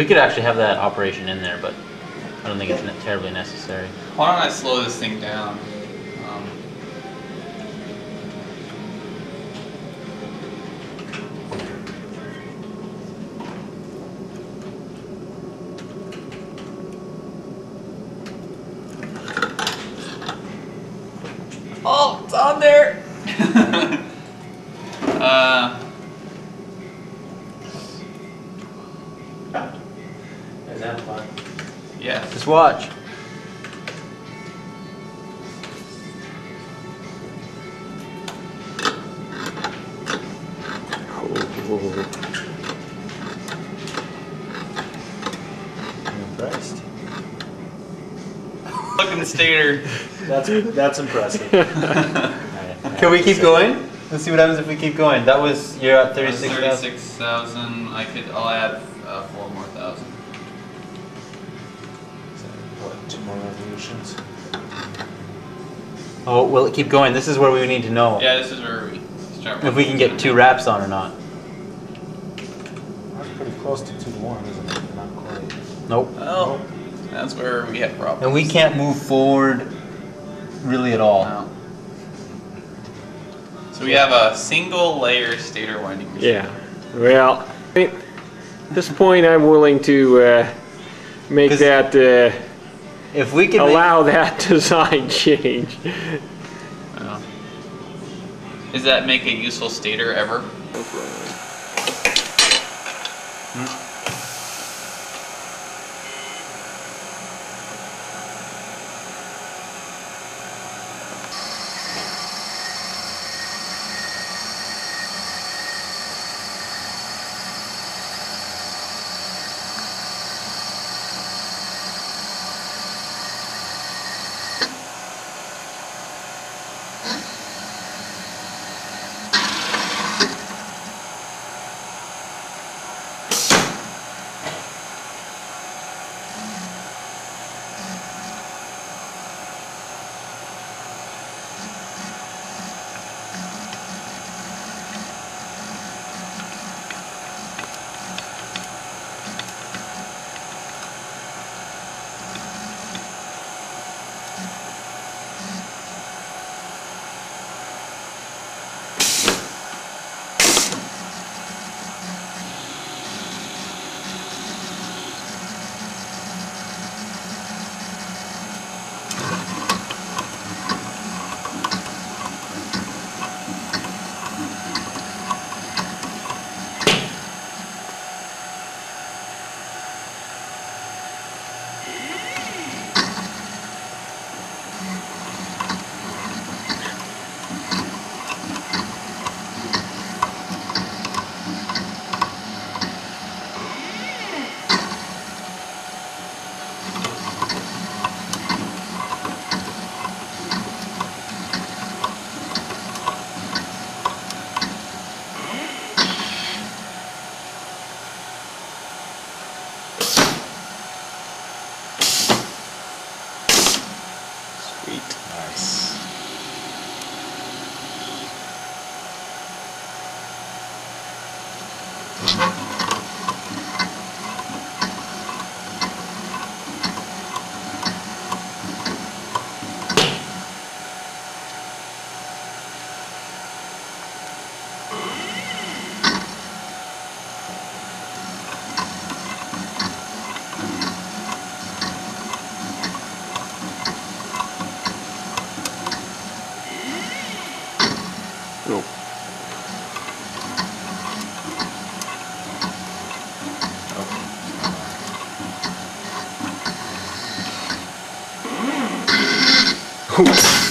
We could actually have that operation in there, but I don't think it's ne- terribly necessary. Why don't I slow this thing down? Um, oh, it's on there. Yeah. Just watch. Oh. I'm impressed. Stator. That's that's impressive. Can we keep going? Let's see what happens if we keep going. That was you're at thirty six thousand. Thirty six thousand. I could. I'll add uh, four more. Two more revolutions. Oh, will it keep going? This is where we need to know Yeah, this is where we start. if we can get two wraps on or not. That's pretty close to two to one, isn't it? Not quite. Nope. Well, that's where we have problems. And we can't move forward really at all. No. So we have a single layer stator winding machine. Yeah, well, at this point, I'm willing to uh, make 'Cause- that, uh, If we can make- allow that design change. Oh. Does that make a useful stator ever? Sweet. Oh. Okay.